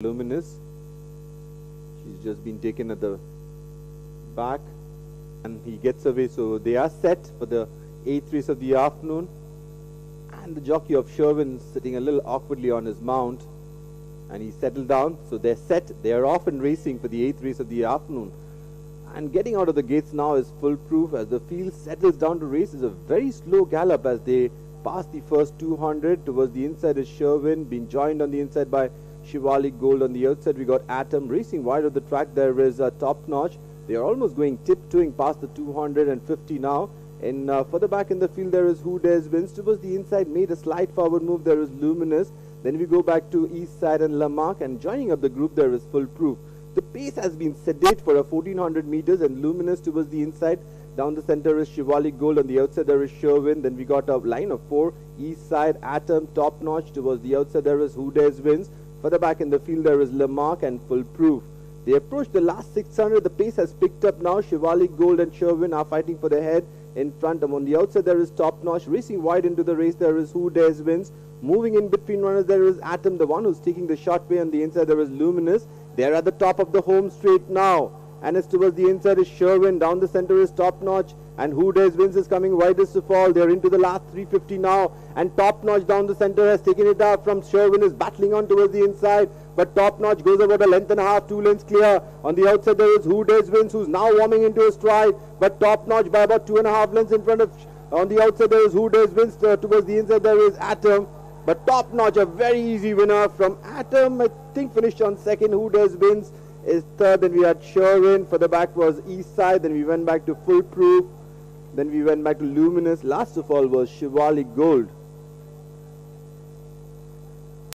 Luminous. She's just been taken at the back and he gets away. So they are set for the eighth race of the afternoon. And the jockey of Sherwin sitting a little awkwardly on his mount. And he settled down. So they're set. They are off and racing for the eighth race of the afternoon. And getting out of the gates now is foolproof as the field settles down to race. is a very slow gallop as they pass the first 200. Towards the inside is Sherwin, being joined on the inside by Shivalik Gold. On the outside, we got Atom racing wide of the track. There is a Topnotch. They are almost going tiptoeing past the 250 now. And uh, further back in the field, there is Who Dares Wins. Towards the inside, made a slight forward move. There is Luminous. Then we go back to East Side and Lamarck. And joining up the group, there is Foolproof. The pace has been sedate for a 1400 meters and luminous towards the inside. Down the center is Shivalik Gold. On the outside there is Sherwin. Then we got a line of four. East side Atom Topnotch. Towards the outside there is Who Dares Wins. Further back in the field there is Lamarck and Foolproof. They approach the last 600. The pace has picked up now. Shivalik Gold and Sherwin are fighting for the head in front. And on the outside there is Topnotch. Racing wide into the race there is Who Dares Wins. Moving in between runners there is Atom, the one who's taking the short way. On the inside there is Luminous. They're at the top of the home straight now. And as towards the inside is Sherwin. Down the center is Topnotch. And Who Dares Wins is coming widest of fall. They're into the last 350 now. And Topnotch down the center has taken it up from Sherwin is battling on towards the inside. But Topnotch goes about a length and a half, two lengths clear. On the outside there is Who Dares Wins who's now warming into a stride. But Topnotch by about two and a half lengths in front of on the outside there is Who Dares Wins. Uh, towards the inside there is Atom. But Topnotch, a very easy winner from Atom. I think finished on second. Who Dares Wins is third. Then we had Sherwin. For the back was East Side. Then we went back to Foolproof. Then we went back to Luminous. Last of all was Shivalik Gold.